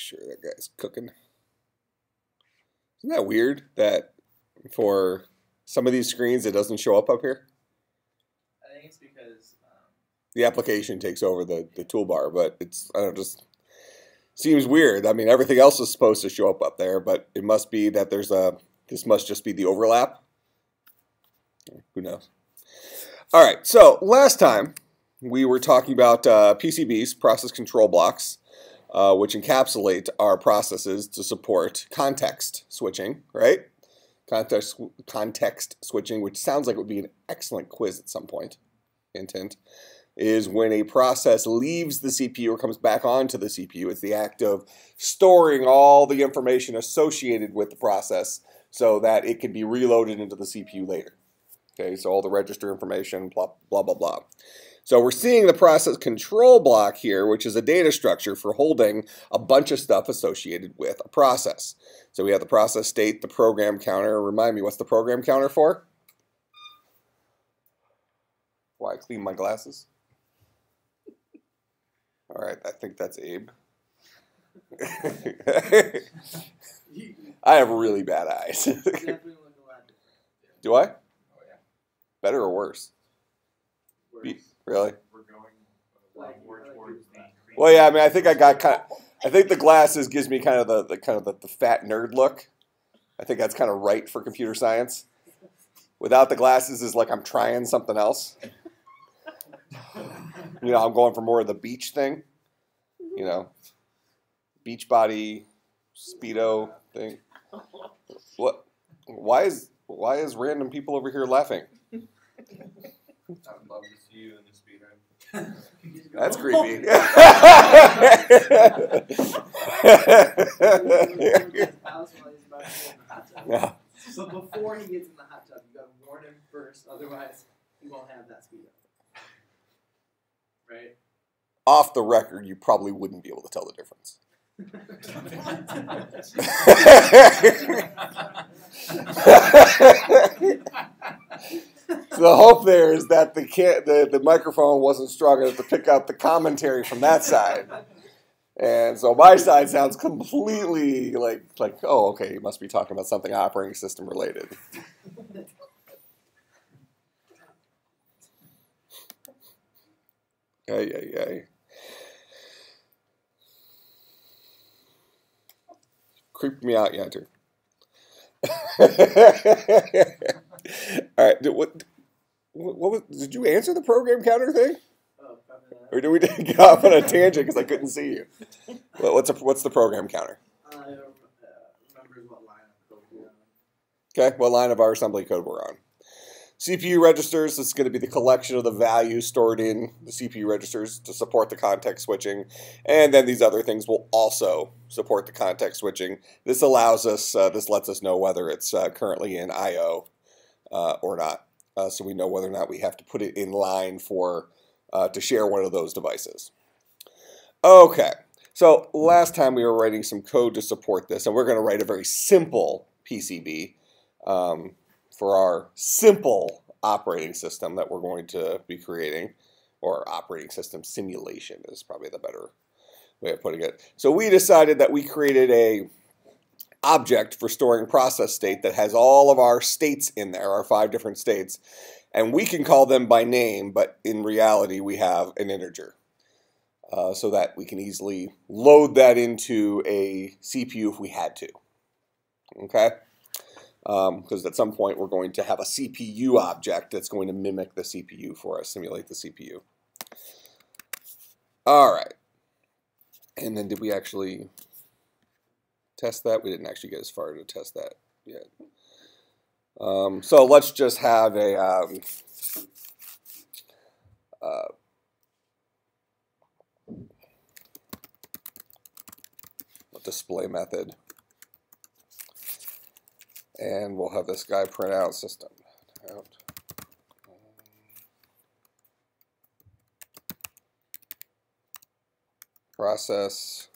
sure that guy's cooking. Isn't that weird that for some of these screens it doesn't show up up here? I think it's because um, The application takes over the, the toolbar, but it's I don't know, just seems weird. I mean, everything else is supposed to show up up there, but it must be that there's a this must just be the overlap. Who knows? All right. So last time we were talking about uh, PCBs, process control blocks, uh, which encapsulate our processes to support context switching, right? Context context switching, which sounds like it would be an excellent quiz at some point. Intent is when a process leaves the CPU or comes back onto the CPU. It's the act of storing all the information associated with the process so that it can be reloaded into the CPU later. Okay, so all the register information, blah, blah, blah, blah. So we're seeing the process control block here, which is a data structure for holding a bunch of stuff associated with a process. So we have the process state, the program counter. Remind me, what's the program counter for? Why I clean my glasses? All right, I think that's Abe. I have really bad eyes. definitely look a lot different. Do I? Oh. Better or worse? Be- really? We're going a lot more towards the. Well, yeah. I mean, I think I got kind. Of, I think the glasses gives me kind of the, the kind of the, the fat nerd look. I think that's kind of right for computer science. Without the glasses is like I'm trying something else. You know, I'm going for more of the beach thing. You know, beach body, speedo thing. What? Why is why is random people over here laughing? That's creepy. House while he's about to get in the hot tub. yeah. So before he gets in the hot tub, you gotta warn him first, otherwise he won't have that speed up. Right? Off the record, you probably wouldn't be able to tell the difference. So the hope there is that the, the the microphone wasn't strong enough to pick up the commentary from that side, and so my side sounds completely like like oh okay, you must be talking about something operating system related. Ay, ay, ay. Creep me out, Yanter. All right. Did, what, what was? Did you answer the program counter thing, Oh, or did we get off on a tangent because I couldn't see you? What, what's a, what's the program counter? I don't uh, remember what line of code we're on. Okay. What line of our assembly code we're on? CPU registers. This is going to be the collection of the values stored in the CPU registers to support the context switching, and then these other things will also support the context switching. This allows us. Uh, this lets us know whether it's uh, currently in I/O uh, or not, uh, so we know whether or not we have to put it in line for uh, to share one of those devices. Okay. So last time we were writing some code to support this, and we're going to write a very simple PCB um, for our simple operating system that we're going to be creating, or operating system simulation is probably the better way of putting it. So we decided that we created a object for storing process state that has all of our states in there, our five different states, and we can call them by name, but in reality we have an integer. Uh, so that we can easily load that into a CPU if we had to. Okay? Because at some point we're going to have a CPU object that's going to mimic the CPU for us, simulate the CPU. All right. And then did we actually test that? We didn't actually get as far to test that yet. Um, so let's just have a um, uh, a display method. And we'll have this guy print out system. Out. Process.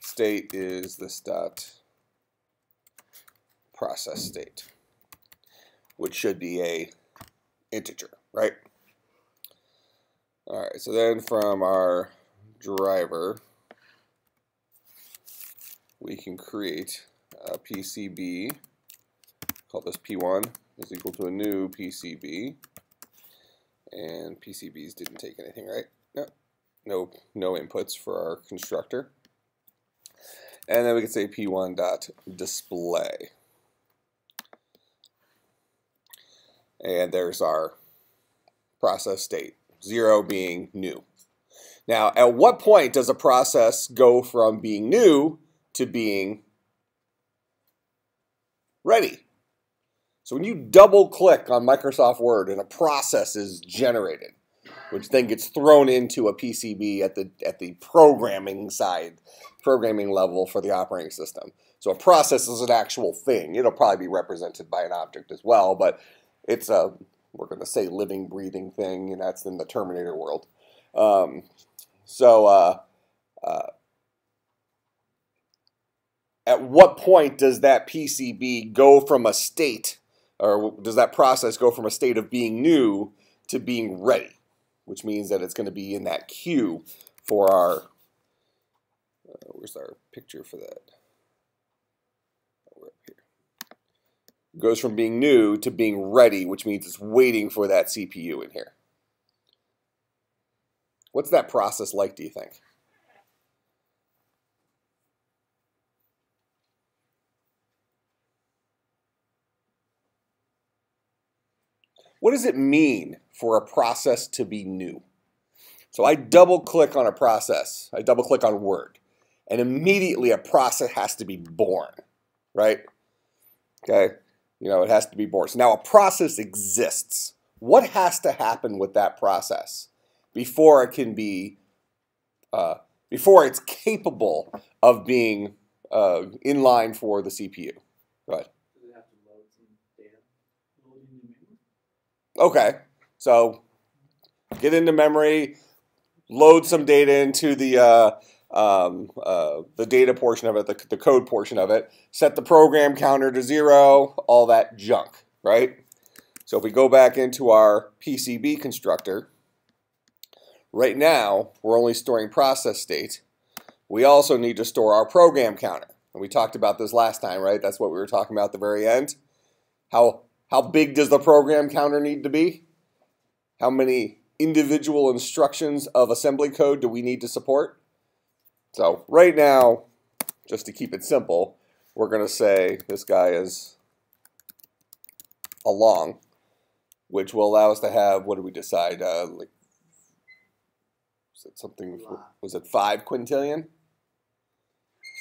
State is this dot process state, which should be a integer, right? All right, so then from our driver, we can create a PCB, call this P1, is equal to a new PCB. And PCBs didn't take anything, right? No, no, no inputs for our constructor. And then we can say P1 dot display. And there's our process state, zero being new. Now, at what point does a process go from being new to being ready? So when you double click on Microsoft Word and a process is generated, which then gets thrown into a PCB at the at the programming side, programming level for the operating system. So a process is an actual thing. It'll probably be represented by an object as well, but it's a we're going to say living, breathing thing, and that's in the Terminator world. Um, so, uh, uh, at what point does that PCB go from a state, or does that process go from a state of being new to being ready? Which means that it's going to be in that queue for our. Uh, where's our picture for that? goes from being new to being ready, which means it's waiting for that CPU in here. What's that process like, do you think? What does it mean for a process to be new? So I double click on a process, I double click on Word, and immediately a process has to be born, right? Okay, you know, it has to be born. So now a process exists. What has to happen with that process before it can be, uh, before it's capable of being uh, in line for the CPU? Go ahead. Does it have to load some data? Okay, so get into memory, load some data into the uh, um, uh, the data portion of it, the, the code portion of it, set the program counter to zero, all that junk, right? So if we go back into our PCB constructor, right now we're only storing process state. We also need to store our program counter. And we talked about this last time, right? That's what we were talking about at the very end. How, how big does the program counter need to be? How many individual instructions of assembly code do we need to support? So right now, just to keep it simple, we're going to say this guy is a long, which will allow us to have, what do we decide, uh, like, was it something, was it five quintillion?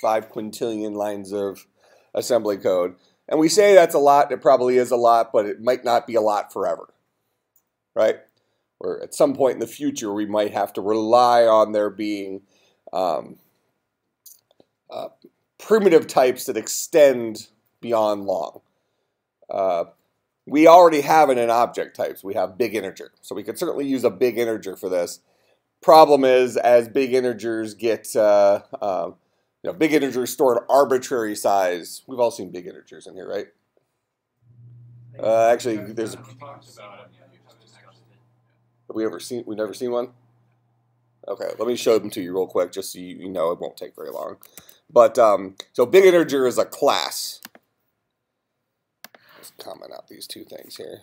Five quintillion lines of assembly code. And we say that's a lot, it probably is a lot, but it might not be a lot forever, right? Or at some point in the future, we might have to rely on there being um, uh, primitive types that extend beyond long. Uh, we already have it in object types. We have big integer. So we could certainly use a big integer for this. Problem is, as big integers get, uh, uh, you know, big integers store an arbitrary size. We've all seen big integers in here, right? Uh, actually, there's. We talked about it. yeah, you haven't actually- Have we ever seen? We've never seen one. Okay, let me show them to you real quick, just so you, you know it won't take very long. But um, so big integer is a class. Let's comment out these two things here.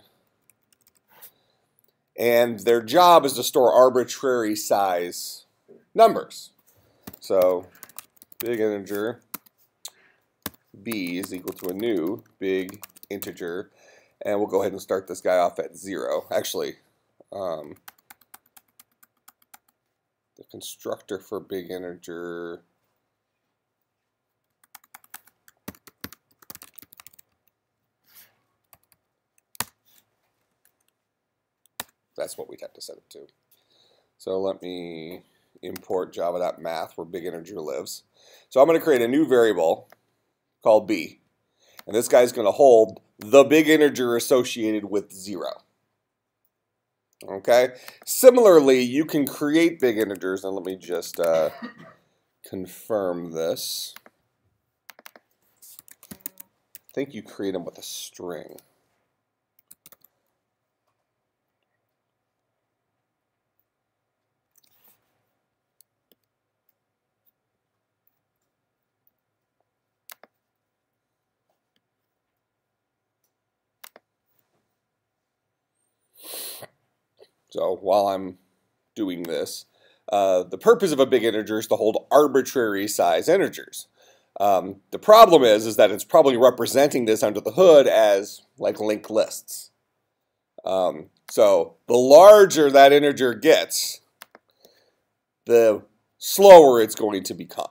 And their job is to store arbitrary size numbers. So big integer b is equal to a new big integer. And we'll go ahead and start this guy off at zero. Actually, um, the constructor for big integer that's what we'd have to set it to. So let me import java.math where big integer lives. So I'm going to create a new variable called b. And this guy's going to hold the big integer associated with 0. Okay? Similarly, you can create big integers, and let me just uh, confirm this. I think you create them with a string. So while I'm doing this, uh, the purpose of a big integer is to hold arbitrary size integers. Um, the problem is, is that it's probably representing this under the hood as like linked lists. Um, so the larger that integer gets, the slower it's going to become.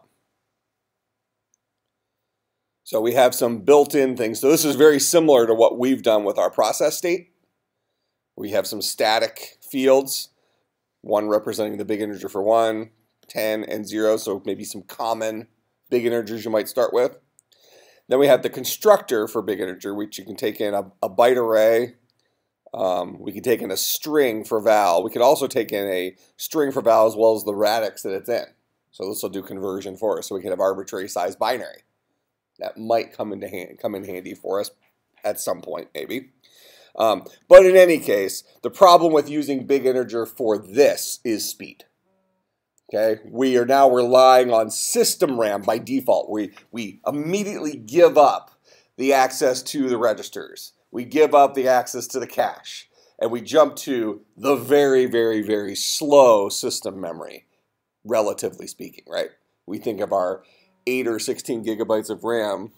So we have some built-in things. So this is very similar to what we've done with our process state. We have some static fields, one representing the big integer for 1, 10, and 0, so maybe some common big integers you might start with. Then we have the constructor for big integer, which you can take in a, a byte array. Um, we can take in a string for val. We could also take in a string for val as well as the radix that it's in. So this will do conversion for us. So we can have arbitrary size binary that might come into hand, come in handy for us at some point, maybe. Um, but in any case, the problem with using big integer for this is speed. Okay, we are now relying on system RAM by default. We, we immediately give up the access to the registers. We give up the access to the cache. And we jump to the very, very, very slow system memory, relatively speaking, right? We think of our 8 or 16 gigabytes of RAM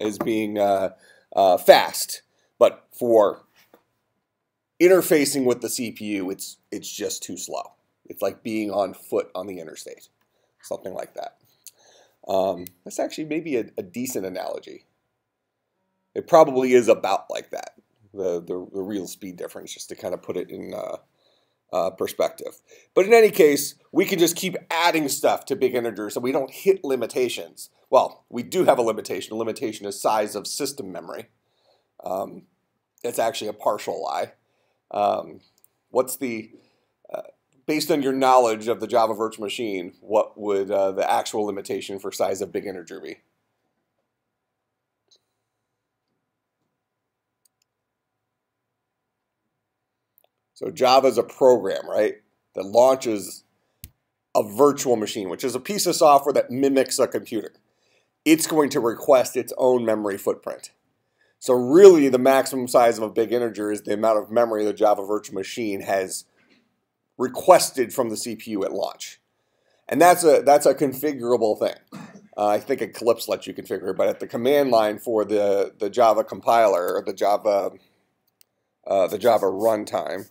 as being uh, uh, fast, but for interfacing with the CPU, it's it's just too slow. It's like being on foot on the interstate, something like that. Um, that's actually maybe a, a, decent analogy. It probably is about like that, the, the, the real speed difference, just to kind of put it in uh, uh, perspective. But in any case, we can just keep adding stuff to big integers and we don't hit limitations. Well, we do have a limitation. A limitation is size of system memory. Um, it's actually a partial lie. Um, what's the, uh, based on your knowledge of the Java virtual machine, what would uh, the actual limitation for size of big integer be? So Java is a program, right, that launches a virtual machine, which is a piece of software that mimics a computer. It's going to request its own memory footprint. So really the maximum size of a big integer is the amount of memory the Java virtual machine has requested from the CPU at launch. And that's a, that's a configurable thing. Uh, I think Eclipse lets you configure it, but at the command line for the, the Java compiler or the Java, uh, the Java runtime,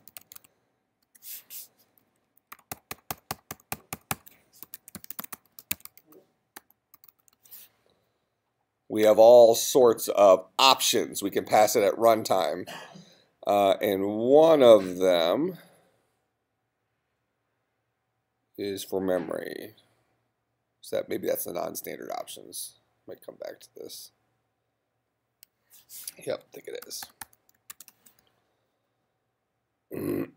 we have all sorts of options. We can pass it at runtime. Uh, and one of them is for memory. So that maybe that's the non-standard options. Might come back to this. Yep, I think it is.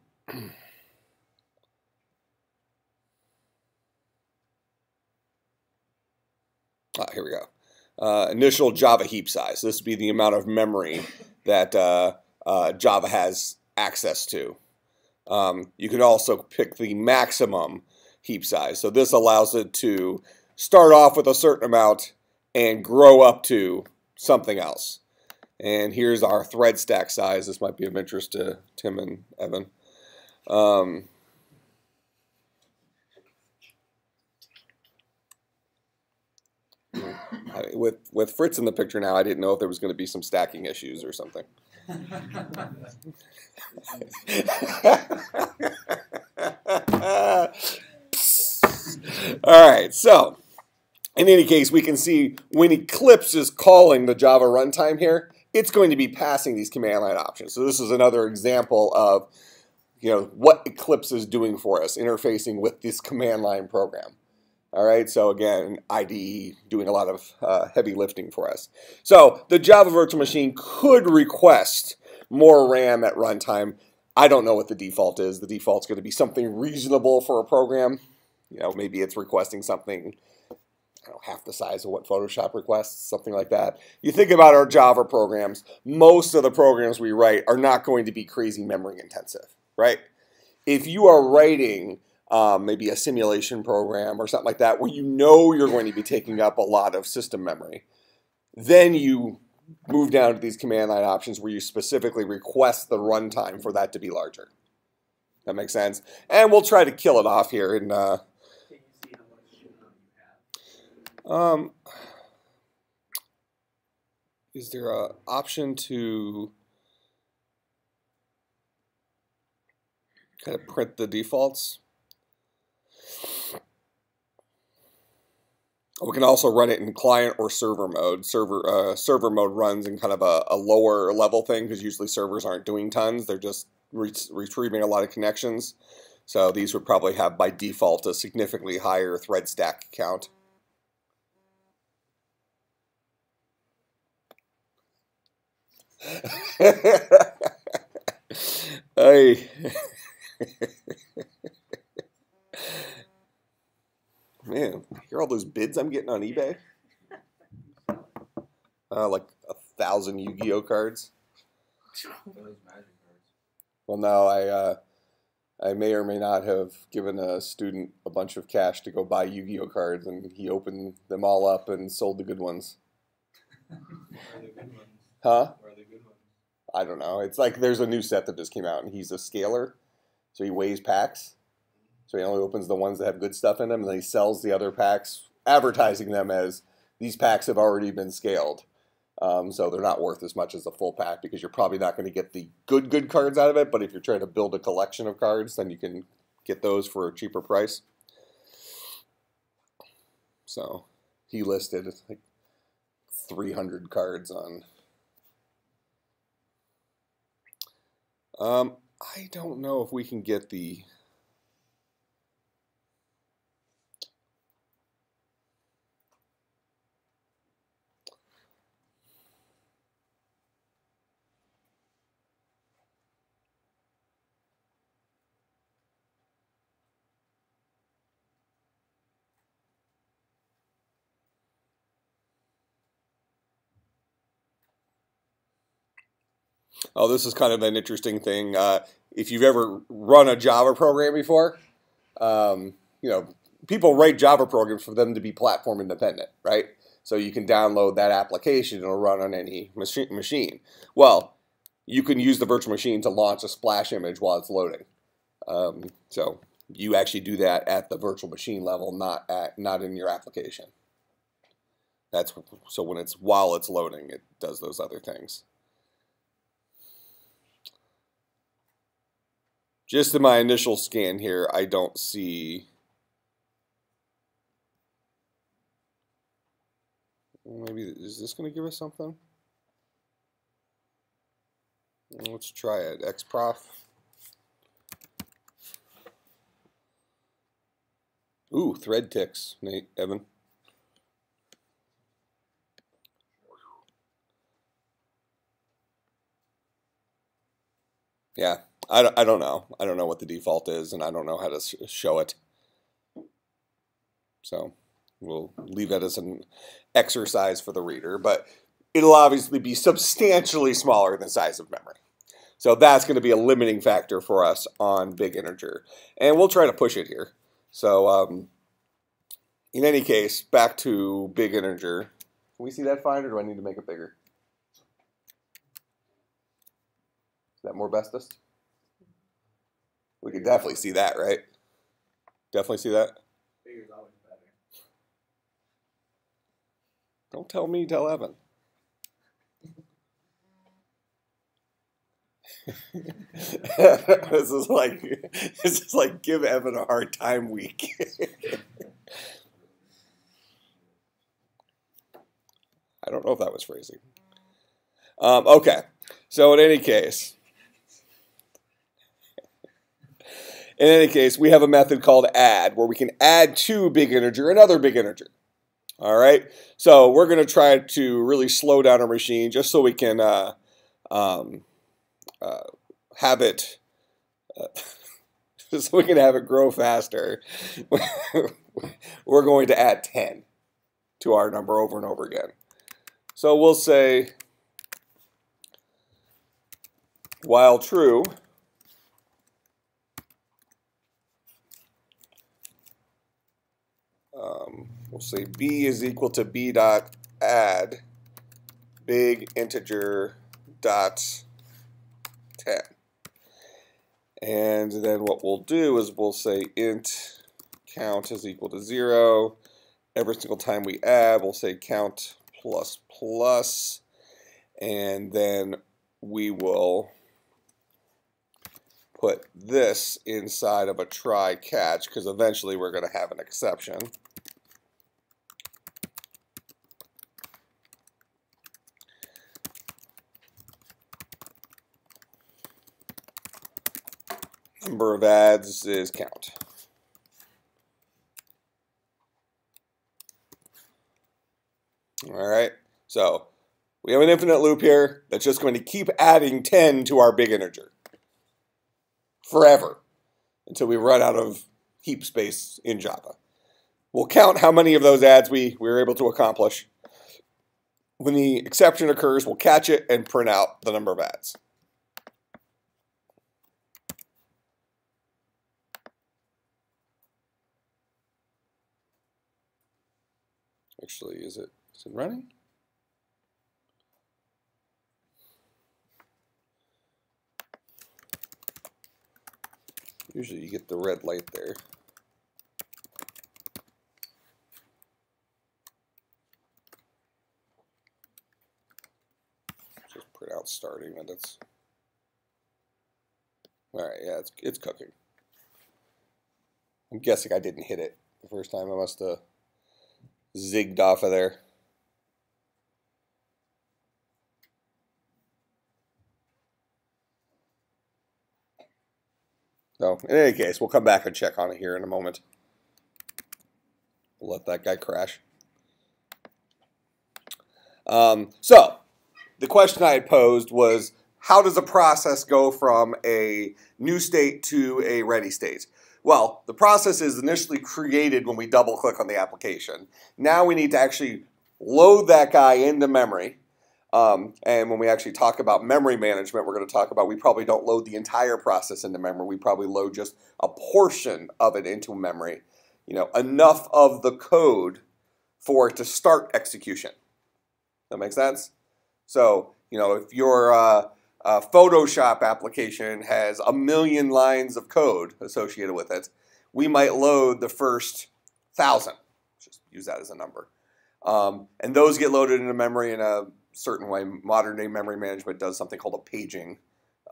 ah, here we go uh, initial Java heap size. This would be the amount of memory that uh, uh, Java has access to. Um, you can also pick the maximum heap size. So this allows it to start off with a certain amount and grow up to something else. And here's our thread stack size. This might be of interest to Tim and Evan. Um, with with Fritz in the picture now, I didn't know if there was going to be some stacking issues or something. All right, so in any case, we can see when Eclipse is calling the Java runtime here, it's going to be passing these command line options. So this is another example of you know what Eclipse is doing for us, interfacing with this command line program. All right, so again, IDE doing a lot of uh, heavy lifting for us. So the Java virtual machine could request more RAM at runtime. I don't know what the default is. The default is going to be something reasonable for a program. You know, maybe it's requesting something know, half the size of what Photoshop requests, something like that. You think about our Java programs, most of the programs we write are not going to be crazy memory intensive, right? If you are writing um, maybe a simulation program or something like that, where you know you're going to be taking up a lot of system memory. Then you move down to these command line options where you specifically request the runtime for that to be larger. That makes sense. And we'll try to kill it off here. And uh, um, is there a option to kind of print the defaults? We can also run it in client or server mode. Server uh, server mode runs in kind of a, a lower level thing because usually servers aren't doing tons; they're just re- retrieving a lot of connections. So these would probably have by default a significantly higher thread stack count. Hey. Man, hear all those bids I'm getting on eBay? Uh, like a thousand Yu-Gi-Oh cards. Those magic cards. Well, no, I uh, I may or may not have given a student a bunch of cash to go buy Yu-Gi-Oh cards, and he opened them all up and sold the good ones. Are the good ones? Huh? Where are the good ones? I don't know. It's like there's a new set that just came out, and he's a scaler, so he weighs packs. So he only opens the ones that have good stuff in them, and then he sells the other packs, advertising them as these packs have already been scaled. Um, so they're not worth as much as a full pack because you're probably not going to get the good good cards out of it. But if you're trying to build a collection of cards, then you can get those for a cheaper price. So he listed like 300 cards on Um, I don't know if we can get the. Oh, this is kind of an interesting thing. Uh, if you've ever run a Java program before, um, you know, people write Java programs for them to be platform independent, right? So you can download that application, and it'll run on any machi- machine. Well, you can use the virtual machine to launch a splash image while it's loading. Um, so you actually do that at the virtual machine level, not at not in your application. That's so when it's while it's loading, it does those other things. Just in my initial scan here, I don't see. Maybe is this going to give us something? Let's try it. Xprof. Ooh, thread ticks, Nate, Evan. Yeah, I don't, I don't know. I don't know what the default is, and I don't know how to show it. So we'll leave that as an exercise for the reader, but it'll obviously be substantially smaller than size of memory. So that's going to be a limiting factor for us on big integer, and we'll try to push it here. So um, in any case, back to big integer. Can we see that fine, or do I need to make it bigger? Is that more bestest? We can definitely see that, right? Definitely see that. Bigger's always better. Don't tell me, tell Evan. this is like this is like give Evan a hard time week. I don't know if that was phrasing. Um, okay, so in any case, in any case, we have a method called add where we can add to big integer another big integer. All right, so we're going to try to really slow down our machine just so we can uh, um, uh, have it, uh, so we can have it grow faster. we're going to add 10 to our number over and over again. So we'll say while true, um, we'll say b is equal to b dot add big integer dot 10. And then what we'll do is we'll say int count is equal to 0. Every single time we add, we'll say count plus plus. And then we will put this inside of a try catch because eventually we're going to have an exception. Number of adds is count. All right, so we have an infinite loop here that's just going to keep adding 10 to our big integer forever until we run out of heap space in Java. We'll count how many of those adds we, we were able to accomplish. When the exception occurs, we'll catch it and print out the number of adds. Actually, is it, is it running? Usually you get the red light there. Just print out starting it's Alright, yeah, it's it's cooking. I'm guessing I didn't hit it the first time. I must have zigged off of there. So, in any case, we'll come back and check on it here in a moment. We'll let that guy crash. Um, so, the question I had posed was, how does a process go from a new state to a ready state? Well, the process is initially created when we double click on the application. Now we need to actually load that guy into memory um, and when we actually talk about memory management, we're going to talk about we probably don't load the entire process into memory. We probably load just a portion of it into memory. You know, enough of the code for it to start execution. That makes sense? So, you know, if your uh, uh, Photoshop application has a million lines of code associated with it, we might load the first thousand. Just use that as a number. Um, and those get loaded into memory in a certain way. Modern day memory management does something called a paging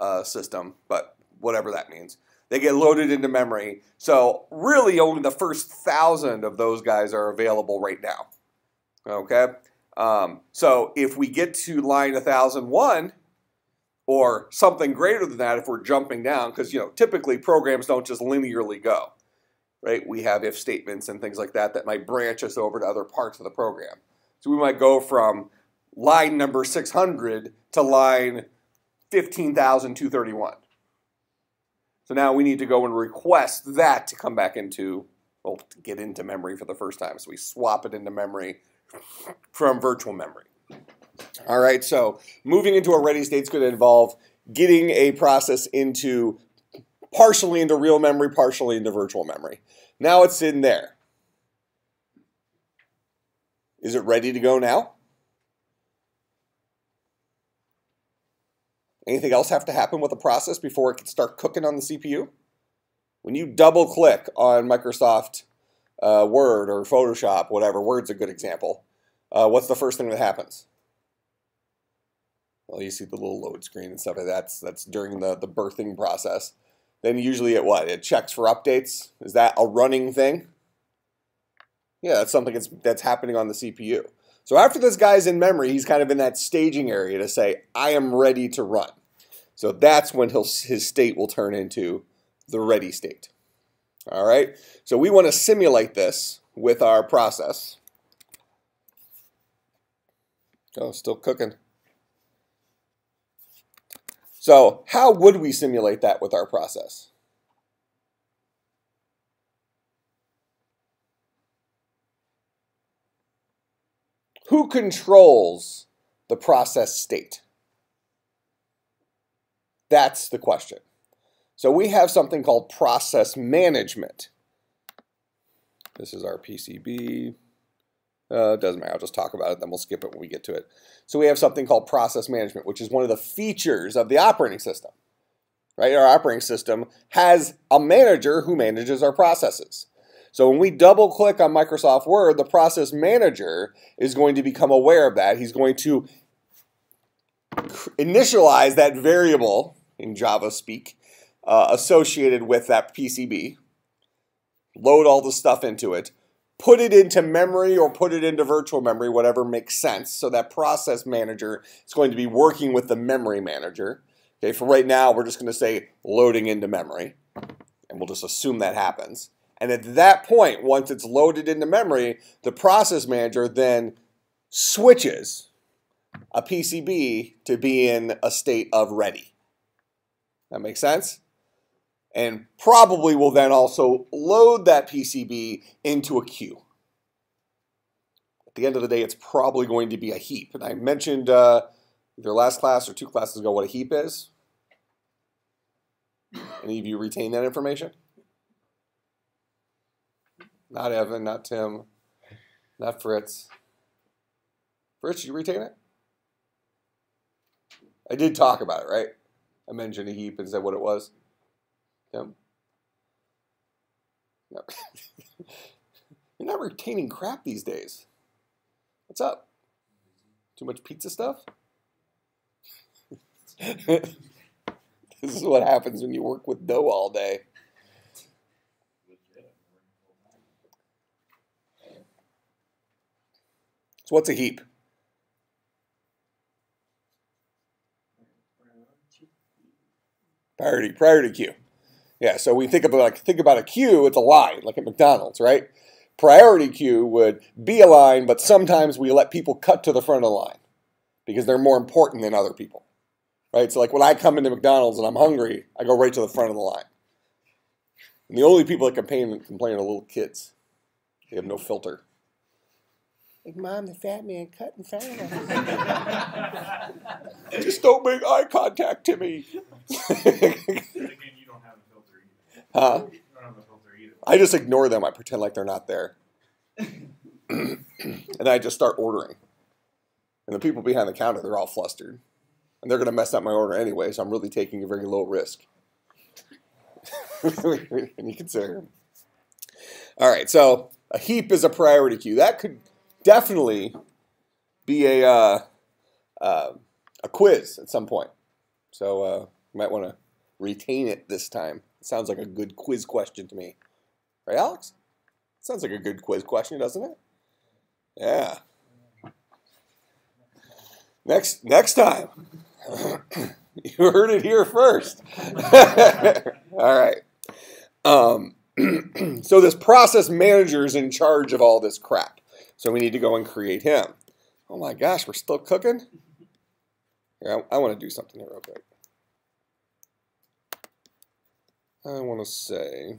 uh, system, but whatever that means. They get loaded into memory. So really only the first thousand of those guys are available right now. Okay? Um, so if we get to line 1001 or something greater than that if we're jumping down, because you know typically programs don't just linearly go. Right? We have if statements and things like that that might branch us over to other parts of the program. So we might go from line number 600 to line 15,231. So now we need to go and request that to come back into, well, get into memory for the first time. So we swap it into memory from virtual memory. All right, so moving into a ready state is going to involve getting a process into partially into real memory, partially into virtual memory. Now it's in there. Is it ready to go now? Anything else have to happen with the process before it can start cooking on the CPU? When you double click on Microsoft uh, Word or Photoshop, whatever, Word's a good example, uh, what's the first thing that happens? Well, you see the little load screen and stuff like that. That's, that's during the, the birthing process. Then usually it what? It checks for updates. Is that a running thing? Yeah, that's something that's, that's happening on the CPU. So after this guy's in memory, he's kind of in that staging area to say, I am ready to run. So that's when his state will turn into the ready state. All right, so we want to simulate this with our process. Oh, still cooking. So how would we simulate that with our process? Who controls the process state? That's the question. So we have something called process management. This is our PCB. Uh, doesn't matter, I'll just talk about it, then we'll skip it when we get to it. So we have something called process management, which is one of the features of the operating system. right? Our operating system has a manager who manages our processes. So when we double click on Microsoft Word, the process manager is going to become aware of that. He's going to initialize that variable in Java speak uh, associated with that PCB, load all the stuff into it, put it into memory or put it into virtual memory, whatever makes sense. So that process manager is going to be working with the memory manager. Okay, for right now, we're just going to say loading into memory, and we'll just assume that happens. And at that point, once it's loaded into memory, the process manager then switches a PCB to be in a state of ready. That makes sense? And probably will then also load that PCB into a queue. At the end of the day, it's probably going to be a heap. And I mentioned uh, either last class or two classes ago what a heap is. Any of you retain that information? Not Evan, not Tim, not Fritz. Fritz, you retain it? I did talk about it, right? I mentioned a heap and said what it was. Tim? No. You're not retaining crap these days. What's up? Too much pizza stuff? this is what happens when you work with dough all day. So what's a heap? Priority, priority queue. Yeah, so we think about like think about a queue, it's a line, like at McDonald's, right? Priority queue would be a line, but sometimes we let people cut to the front of the line because they're more important than other people. Right? So like when I come into McDonald's and I'm hungry, I go right to the front of the line. And the only people that complain complain are little kids. They have no filter. Like, Mom, the fat man cut in front of us. Just don't make eye contact, Timmy. Again, you don't have a filter either. huh? You don't have a filter either. I just ignore them. I pretend like they're not there. and I just start ordering. And the people behind the counter, they're all flustered. And they're going to mess up my order anyway, so I'm really taking a very low risk. when you consider. All right, so a heap is a priority queue. That could definitely be a, uh, uh, a quiz at some point. So uh, you might want to retain it this time. It sounds like a good quiz question to me. Right, Alex? Sounds like a good quiz question, doesn't it? Yeah. Next next time. you heard it here first. all right. Um, so this process manager is in charge of all this crap. So we need to go and create him. Oh my gosh, we're still cooking? Here, I, I want to do something here real quick. I want to say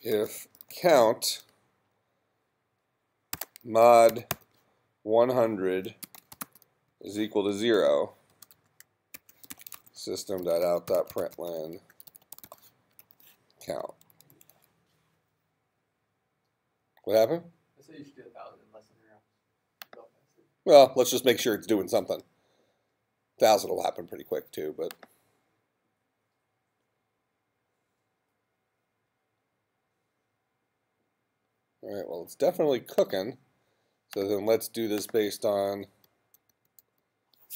if count mod 100 is equal to 0, system.out.println count. What happened? I said you should do a thousand less than. Well, let's just make sure it's doing something. Thousand will happen pretty quick too, but. All right, well, it's definitely cooking. So then let's do this based on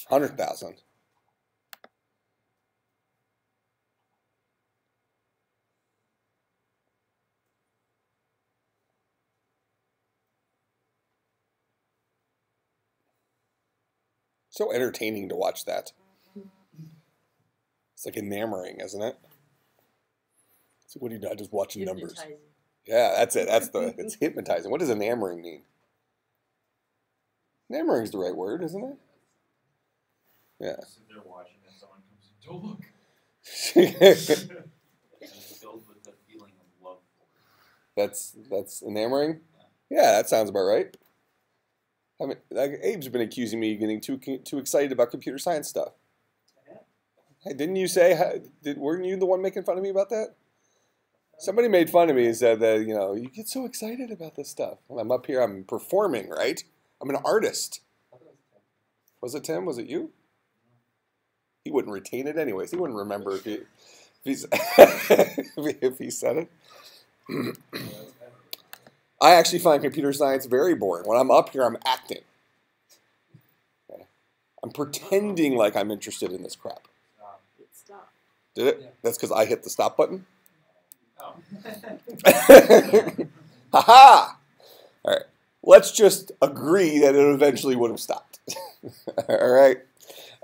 100,000. So entertaining to watch that. It's like enamoring, isn't it? So what do you do? I just watching numbers. Yeah, that's it. That's the it's hypnotizing. What does enamoring mean? Enamoring is the right word, isn't it? Yeah. Sit there watching and someone comes in, don't look. And it's filled with the feeling of love that's that's enamoring. Yeah, that sounds about right. I mean, like, Abe's been accusing me of getting too too excited about computer science stuff. Hey, didn't you say? Did, weren't you the one making fun of me about that? Somebody made fun of me and said that you know you get so excited about this stuff. Well, I'm up here. I'm performing, right? I'm an artist. I thought it was it Tim? Was it you? He wouldn't retain it anyways. He wouldn't remember if he if he's if he- if he said it. I actually find computer science very boring. When I'm up here, I'm acting. Okay. I'm pretending like I'm interested in this crap. It. Did it? Yeah. That's because I hit the stop button. Oh. Ha ha! All right. Let's just agree that it eventually would have stopped. All right.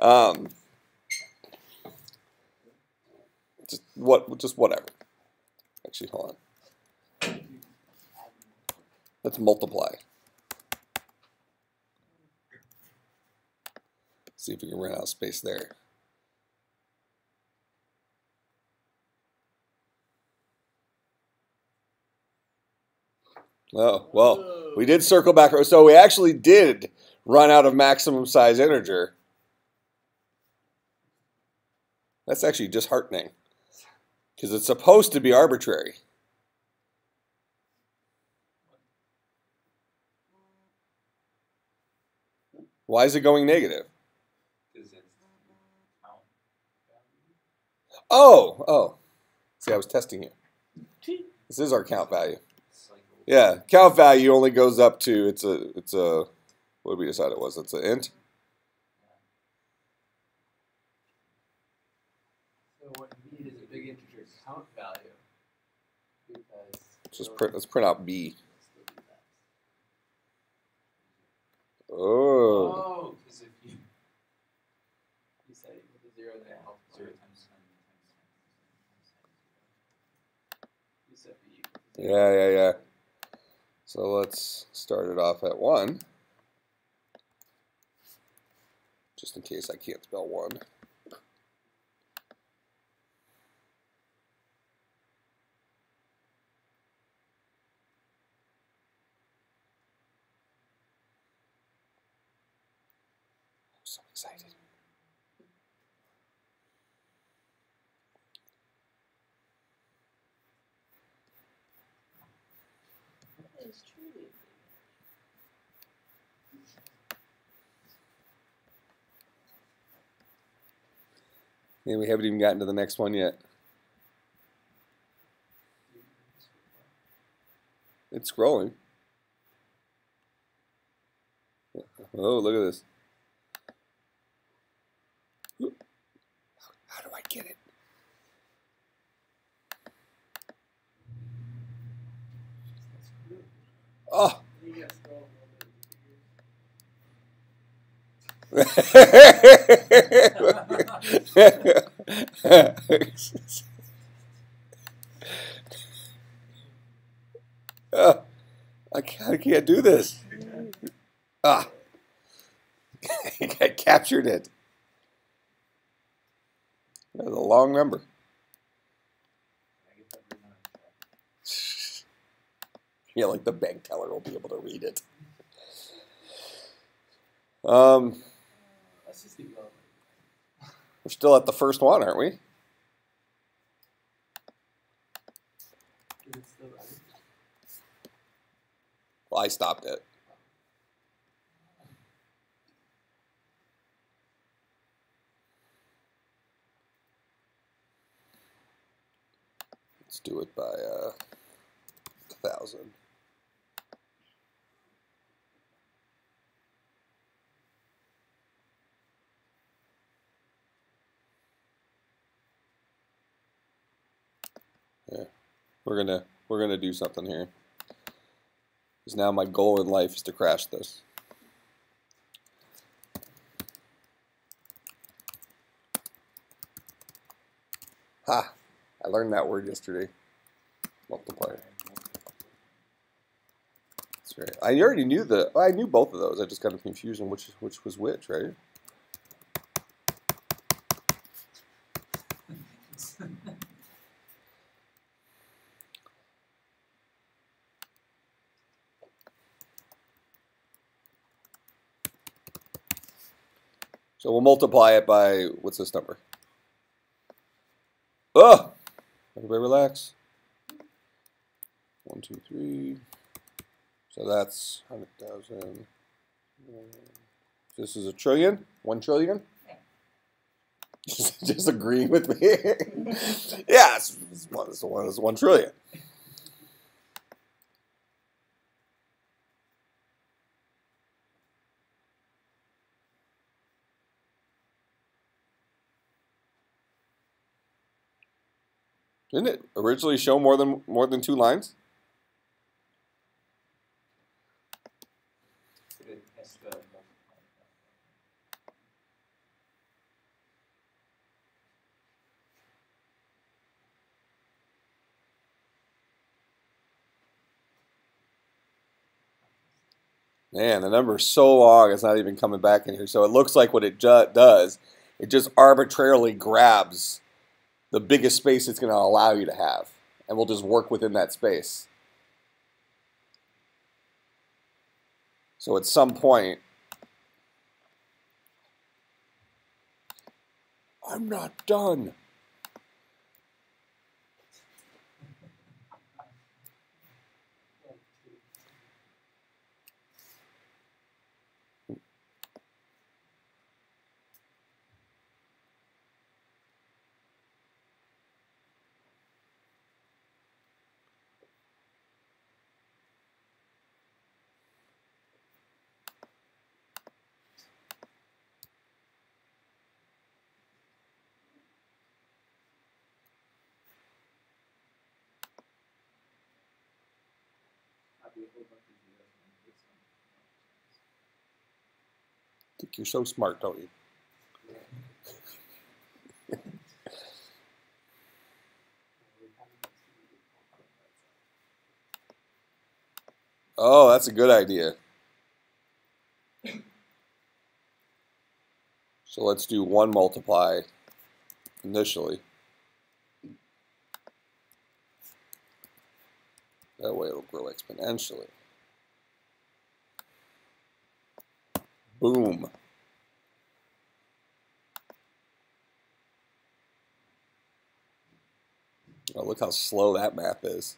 Um, just what? Just whatever. Actually, hold on. Let's multiply. See if we can run out of space there. Oh, well, we did circle back. So we actually did run out of maximum size integer. That's actually disheartening because it's supposed to be arbitrary. Why is it going negative? Because it's count Oh, oh. See, I was testing you. This is our count value. Yeah, count value only goes up to it's a it's a what did we decide it was? It's an int. So what you need is a big integer count value. Because Let's just print let's print out b. still be that. Oh. Oh, because if you You said it with a zero there. zero times ten times ten You said b. Yeah, yeah, yeah. So let's start it off at one. Just in case I can't spell one. Yeah, we haven't even gotten to the next one yet. It's scrolling. Oh, look at this. How do I get it? Oh. You gotta scroll a little bit. Ah, I can't, I can't do this. Ah. I captured it. That was a long number. Yeah, like the bank teller will be able to read it. Um, Let's just keep going. We're still at the first one, aren't we? Is it still running? Well, I stopped it. Let's do it by uh, a thousand. Yeah, we're gonna we're gonna do something here. Because now my goal in life is to crash this. Ha! I learned that word yesterday. Multiplier. That's right. I already knew the. I knew both of those. I just got confused on which which was which, right? So we'll multiply it by what's this number? Oh, everybody relax. One, two, three. So that's hundred thousand. This is a trillion. One trillion. Just, agreeing with me. yeah, it's, it's one, it's it's one trillion. Didn't it originally show more than more than two lines? Man, the number is so long, it's not even coming back in here. So it looks like what it does, it just arbitrarily grabs the biggest space it's going to allow you to have, and we'll just work within that space. So at some point, I'm not done. Think you're so smart, don't you? Oh, that's a good idea. So let's do one multiply initially. That way it'll grow exponentially. Boom. Oh, look how slow that math is.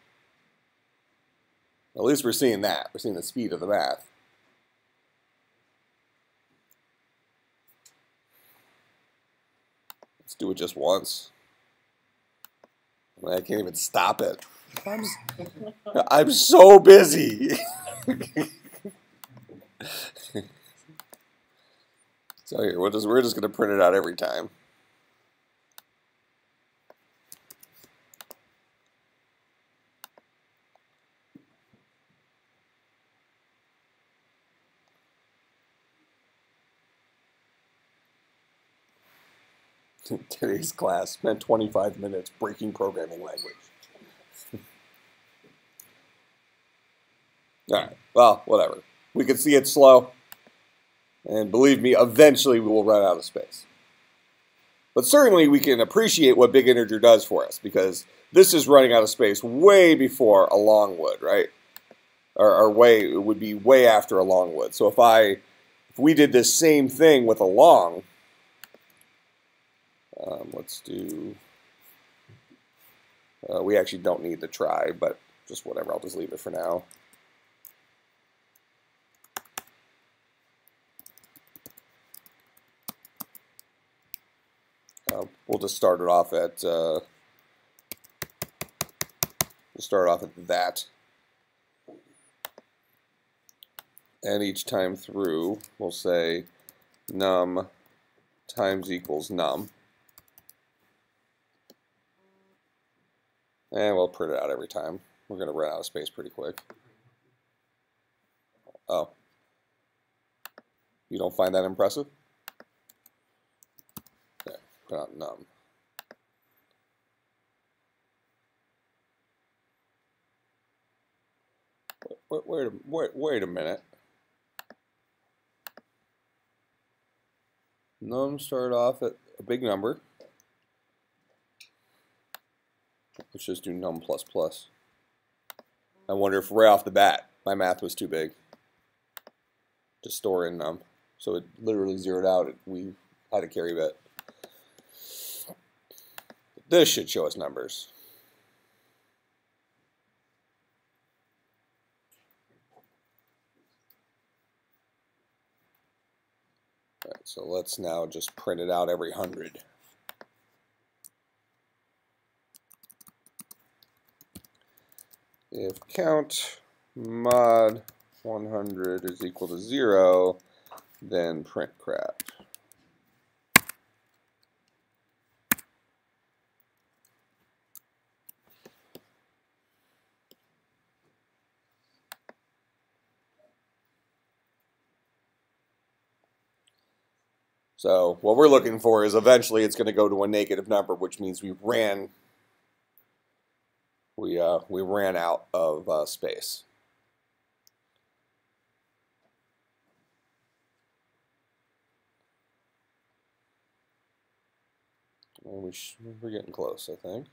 At least we're seeing that. We're seeing the speed of the math. Let's do it just once. I can't even stop it. I'm, I'm so busy. so here, we're just, we're just going to print it out every time. Today's class spent 25 minutes breaking programming language. All right. Well, whatever. We can see it's slow. And believe me, eventually we will run out of space. But certainly we can appreciate what big integer does for us because this is running out of space way before a long would, right? Or, or way it would be way after a long would. So if I if we did this same thing with a long, um, let's do. Uh, we actually don't need to try, but just whatever. I'll just leave it for now. Uh, we'll just start it off at. Uh, we'll start off at that. And each time through, we'll say num times equals num. And we'll print it out every time. We're going to run out of space pretty quick. Oh. You don't find that impressive? Okay, print out num. Wait, wait, a, wait, wait a minute. Num start off at a big number. Let's just do num plus plus. I wonder if right off the bat my math was too big to store in num. So it literally zeroed out. We had a carry bit. This should show us numbers. So let's now just print it out every 100. If count mod 100 is equal to 0, then print crap. So what we're looking for is eventually it's going to go to a negative number, which means we ran we uh, we ran out of uh, space. We're getting close, I think.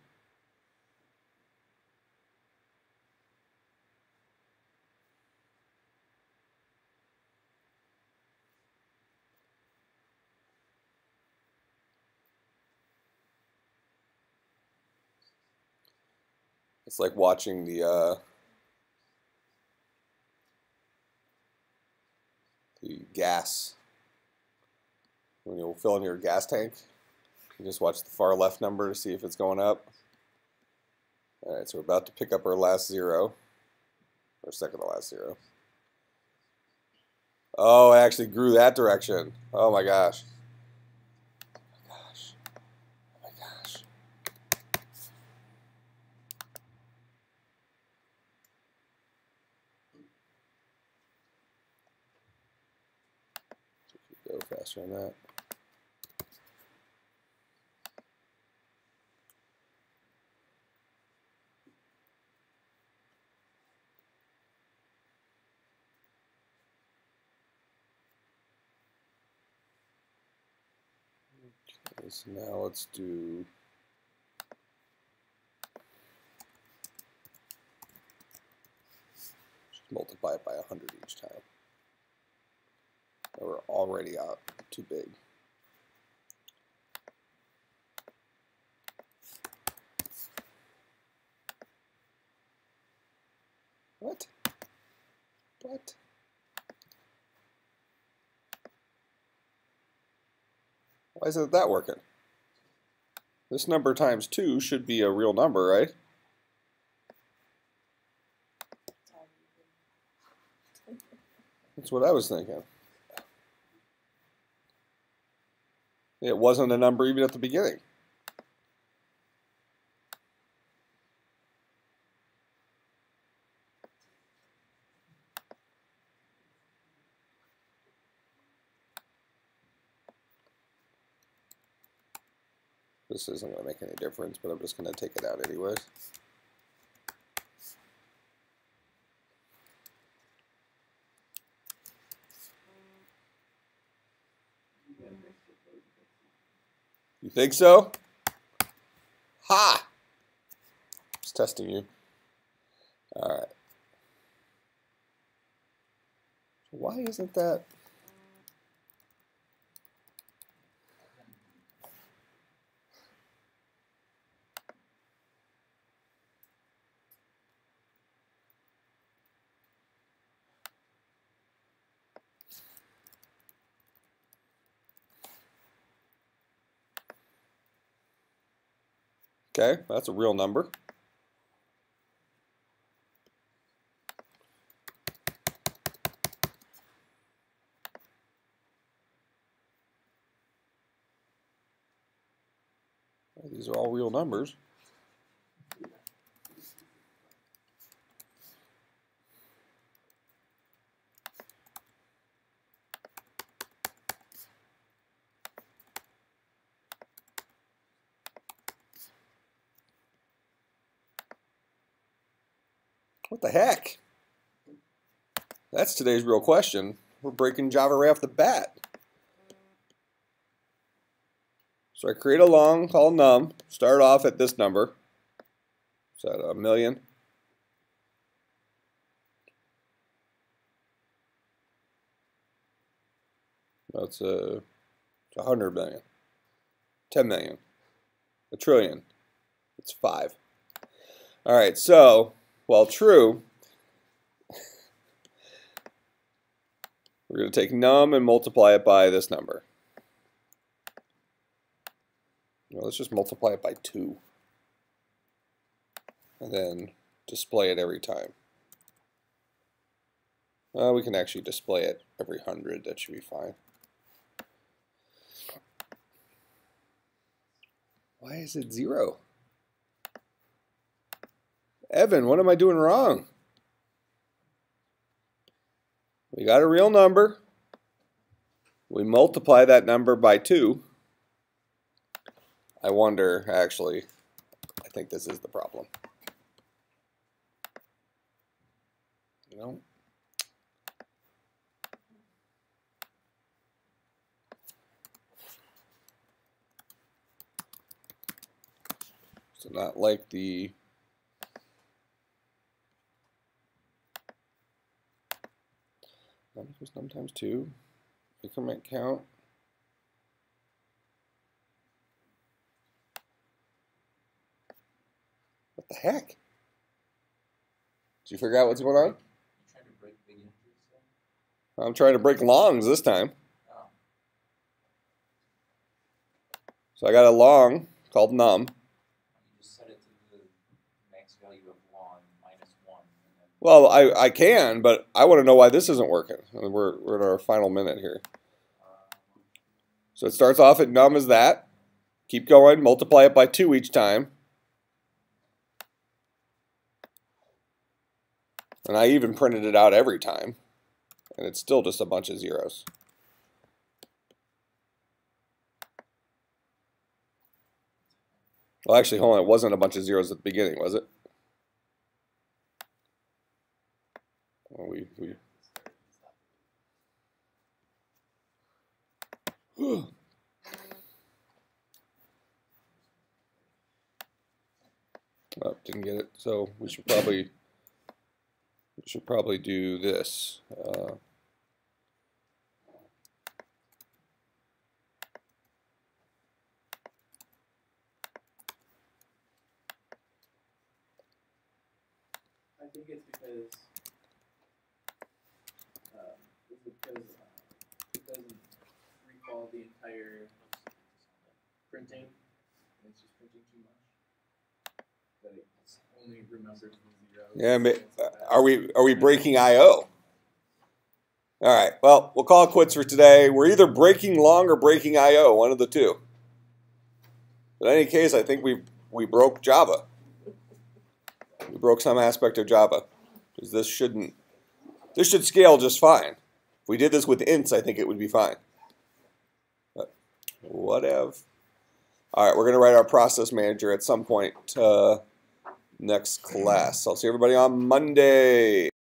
It's like watching the uh, the gas when you fill in your gas tank. You just watch the far left number to see if it's going up. All right, so we're about to pick up our last zero, or second to last zero. Oh, I actually grew that direction. Oh my gosh. go faster that. Okay, so now let's do multiply it by 100 each time. We're already out too big. What? What? Why isn't that working? This number times 2 should be a real number, right? That's what I was thinking. It wasn't a number even at the beginning. This isn't going to make any difference, but I'm just going to take it out anyways. You think so? Ha! Just testing you. All right. Why isn't that? Okay, that's a real number. These are all real numbers. What the heck? That's today's real question. We're breaking Java right off the bat. So I create a long called num, start off at this number. Is that a million? That's a, a hundred million. Ten million. A trillion. It's five. All right, so while true, we're going to take num and multiply it by this number. Well, let's just multiply it by 2. And then display it every time. Uh, we can actually display it every 100. That should be fine. Why is it zero? Evan, what am I doing wrong? We got a real number. We multiply that number by 2. I wonder, actually, I think this is the problem. You know? So not like the num equals num times two, increment count. What the heck? Did you figure out what's going on? I'm trying to break longs this time. So I got a long called num. you just set it to the max value of one minus one, and then Well, I, I can, but I want to know why this isn't working. We're, we're in our final minute here. So it starts off at num as that. Keep going, multiply it by 2 each time. And I even printed it out every time. And it's still just a bunch of zeros. Well, actually, hold on. It wasn't a bunch of zeros at the beginning, was it? We, we Oh, didn't get it. So we should probably we should probably do this. Uh, I think it's because, um, it's because, uh, it doesn't recall the entire printing, and it's just printing too much. It only remembers the zeros. yeah, like uh, are we are we breaking I/O? All right. Well, we'll call it quits for today. We're either breaking long or breaking I/O, one of the two. But in any case, I think we we broke Java. We broke some aspect of Java because this shouldn't this should scale just fine. If we did this with ints, I think it would be fine. Whatever. All right, we're gonna write our process manager at some point uh, next class. I'll see everybody on Monday.